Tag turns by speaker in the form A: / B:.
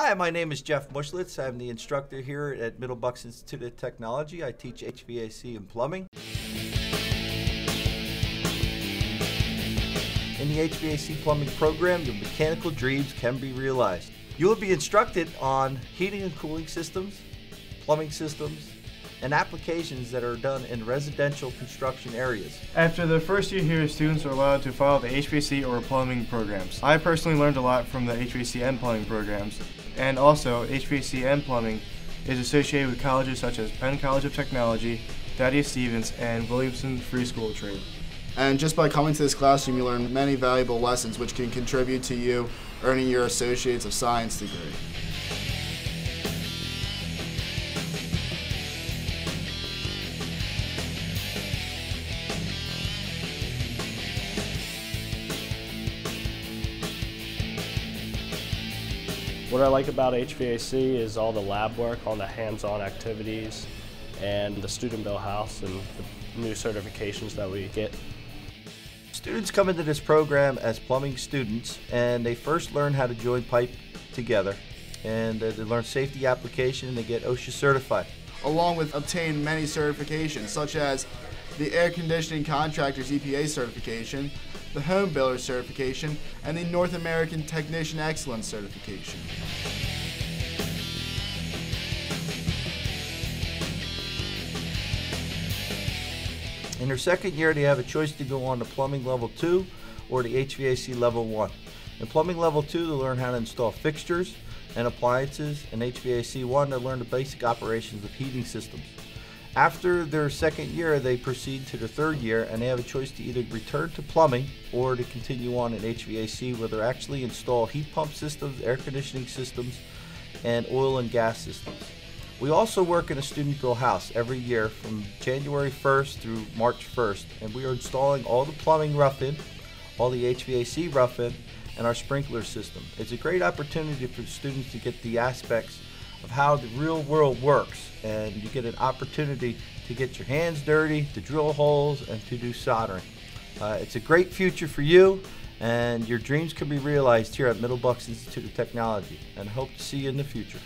A: Hi, my name is Jeff Mushlitz. I'm the instructor here at Middle Bucks Institute of Technology. I teach HVAC and plumbing. In the HVAC plumbing program, your mechanical dreams can be realized. You will be instructed on heating and cooling systems, plumbing systems, and applications that are done in residential construction areas.
B: After the first year here, students are allowed to follow the HVAC or plumbing programs. I personally learned a lot from the HVAC and plumbing programs, and also HVAC and plumbing is associated with colleges such as Penn College of Technology, Thaddeus Stevens, and Williamson Free School of Trade.
C: And just by coming to this classroom, you learn many valuable lessons which can contribute to you earning your Associates of Science degree.
D: What I like about HVAC is all the lab work, all the hands-on activities, and the student bill house and the new certifications that we get.
A: Students come into this program as plumbing students and they first learn how to join pipe together and uh, they learn safety application and they get OSHA certified.
C: Along with obtain many certifications such as the Air Conditioning Contractors EPA certification, the Home Builder certification, and the North American Technician Excellence certification.
A: In their second year, they have a choice to go on to plumbing level 2 or the HVAC level 1. In plumbing level 2, they learn how to install fixtures and appliances. In HVAC 1, they learn the basic operations of heating systems. After their second year, they proceed to their third year and they have a choice to either return to plumbing or to continue on in HVAC where they actually install heat pump systems, air conditioning systems, and oil and gas systems. We also work in a student built house every year from January 1st through March 1st, and we are installing all the plumbing rough-in, all the HVAC rough-in, and our sprinkler system. It's a great opportunity for students to get the aspects of how the real world works, and you get an opportunity to get your hands dirty, to drill holes, and to do soldering. Uh, it's a great future for you, and your dreams can be realized here at Middle Bucks Institute of Technology, and I hope to see you in the future.